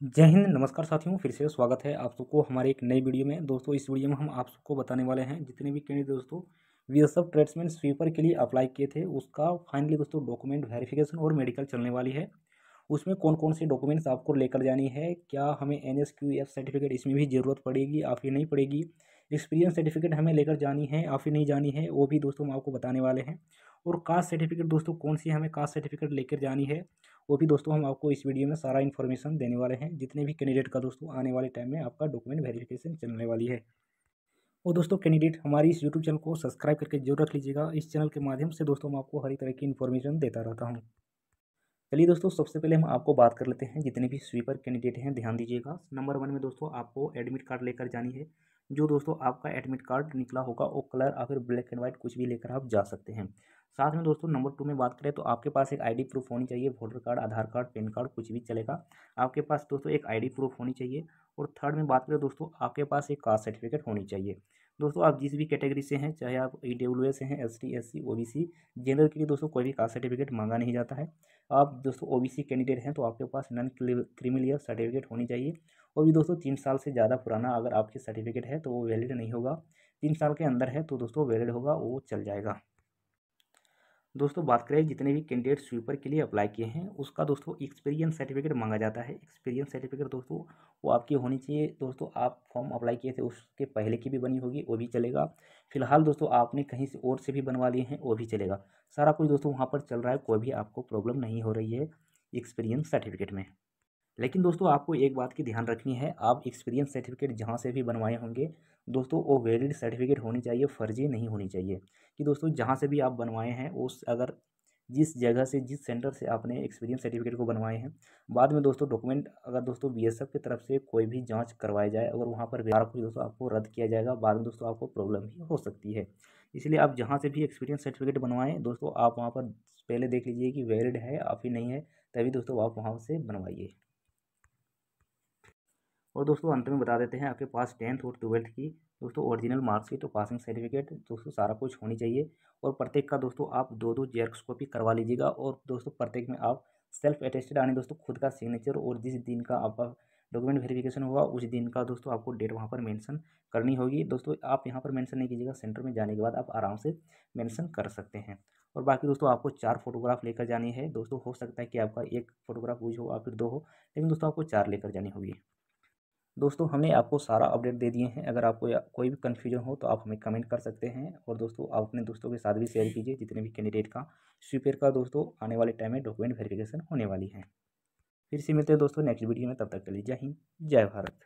जय हिंद, नमस्कार साथियों, फिर से स्वागत है आप सबको हमारे एक नई वीडियो में। दोस्तों, इस वीडियो में हम आप सबको बताने वाले हैं, जितने भी कैंडिडेट दोस्तों वी एस ट्रेड्समैन स्वीपर के लिए अप्लाई किए थे, उसका फाइनली दोस्तों डॉक्यूमेंट वेरिफिकेशन और मेडिकल चलने वाली है। उसमें कौन कौन से डॉक्यूमेंट्स आपको लेकर जानी है, क्या हमें N S Q F certificate इसमें भी ज़रूरत पड़ेगी आपकी नहीं पड़ेगी एक्सपीरियंस सर्टिफिकेट हमें लेकर जानी है, या फिर नहीं जानी है, वो भी दोस्तों हम आपको बताने वाले हैं। और कास्ट सर्टिफिकेट दोस्तों, कौन सी हमें कास्ट सर्टिफिकेट लेकर जानी है, वो भी दोस्तों हम आपको इस वीडियो में सारा इन्फॉर्मेशन देने वाले हैं। जितने भी कैंडिडेट का दोस्तों आने वाले टाइम में आपका डॉक्यूमेंट वेरिफिकेशन चलने वाली है। और दोस्तों कैंडिडेट हमारी इस यूट्यूब चैनल को सब्सक्राइब करके ज़रूर रख लीजिएगा। इस चैनल के माध्यम से दोस्तों मैं आपको हर तरह की इन्फॉर्मेशन देता रहता हूँ। चलिए दोस्तों, सबसे पहले हम आपको बात कर लेते हैं। जितने भी स्वीपर कैंडिडेट हैं, ध्यान दीजिएगा। नंबर वन में दोस्तों आपको एडमिट कार्ड लेकर जानी है। जो दोस्तों आपका एडमिट कार्ड निकला होगा, वो कलर या फिर ब्लैक एंड वाइट कुछ भी लेकर आप जा सकते हैं। साथ में दोस्तों नंबर टू में बात करें तो आपके पास एक आईडी प्रूफ होनी चाहिए voter card Aadhaar card PAN card कुछ भी चलेगा। आपके पास दोस्तों एक आईडी प्रूफ होनी चाहिए और थर्ड में बात करें दोस्तों आपके पास एक कास्ट सर्टिफिकेट होनी चाहिए। दोस्तों, आप जिस भी कैटेगरी से हैं, चाहे आप ई डब्ल्यू एस हैं S T S C O B C general के लिए दोस्तों कोई भी कास्ट सर्टिफिकेट मांगा नहीं जाता है। आप दोस्तों ओ बी सी कैंडिडेट हैं तो आपके पास नन क्रिमिलियर सर्टिफिकेट होनी चाहिए। और भी दोस्तों, तीन साल से ज़्यादा पुराना अगर आपके सर्टिफिकेट है तो वो वैलिड नहीं होगा। तीन साल के अंदर है तो दोस्तों वैलिड होगा, वो चल जाएगा। दोस्तों, बात करें जितने भी कैंडिडेट स्वीपर के लिए अप्लाई किए हैं, उसका दोस्तों एक्सपीरियंस सर्टिफिकेट मांगा जाता है। एक्सपीरियंस सर्टिफिकेट दोस्तों, वो आपकी होनी चाहिए। दोस्तों, आप फॉर्म अप्लाई किए थे, उसके पहले की भी बनी होगी, वो भी चलेगा। फ़िलहाल दोस्तों, आपने कहीं से और से भी बनवा लिए हैं, वो भी चलेगा। सारा कुछ दोस्तों, वहाँ पर चल रहा है, कोई भी आपको प्रॉब्लम नहीं हो रही है एक्सपीरियंस सर्टिफिकेट में। लेकिन दोस्तों, आपको एक बात की ध्यान रखनी है, आप एक्सपीरियंस सर्टिफिकेट जहाँ से भी बनवाए होंगे, दोस्तों, वो वैलिड सर्टिफिकेट होनी चाहिए, फर्जी नहीं होनी चाहिए। कि दोस्तों, जहाँ से भी आप बनवाए हैं, उस अगर जिस जगह से, जिस सेंटर से आपने एक्सपीरियंस सर्टिफिकेट को बनवाए हैं, बाद में दोस्तों डॉक्यूमेंट अगर दोस्तों बी की तरफ़ से कोई भी जाँच करवाया जाए, अगर वहाँ पर सारा कुछ दोस्तों, आपको रद्द किया जाएगा, बाद में दोस्तों, आपको प्रॉब्लम ही हो सकती है। इसलिए आप जहाँ से भी एक्सपीरियंस सर्टिफिकेट बनवाएँ, दोस्तों, आप वहाँ पर पहले देख लीजिए कि वैलिड है या फिर नहीं है, तभी दोस्तों, आप वहाँ से बनवाइए। और दोस्तों, अंत में बता देते हैं, आपके पास टेंथ और ट्वेल्थ की दोस्तों ओरिजिनल मार्कशीट और पासिंग सर्टिफिकेट दोस्तों सारा कुछ होनी चाहिए। और प्रत्येक का दोस्तों आप दो दो जेरक्स कॉपी करवा लीजिएगा और दोस्तों प्रत्येक में आप सेल्फ अटेस्टेड आने दोस्तों खुद का सिग्नेचर और जिस दिन का आपका डॉक्यूमेंट वेरिफिकेशन होगा, उस दिन का दोस्तों आपको डेट वहाँ पर मेंशन करनी होगी। दोस्तों, आप यहाँ पर मेंशन नहीं कीजिएगा सेंटर में जाने के बाद आप आराम से मेंशन कर सकते हैं। और बाकी दोस्तों, आपको चार फोटोग्राफ लेकर जानी है। दोस्तों, हो सकता है कि आपका एक फोटोग्राफ यूज़ हो या फिर दो हो, लेकिन दोस्तों आपको चार लेकर जानी होगी। दोस्तों, हमने आपको सारा अपडेट दे दिए हैं। अगर आपको कोई भी कन्फ्यूज़न हो तो आप हमें कमेंट कर सकते हैं। और दोस्तों, आप अपने दोस्तों के साथ भी शेयर कीजिए, जितने भी कैंडिडेट का। स्वीपेयर का दोस्तों, आने वाले टाइम में डॉक्यूमेंट वेरिफिकेशन होने वाली है। फिर से मिलते हैं दोस्तों नेक्स्ट वीडियो में। तब तक के लिए जय हिंद, जय भारत।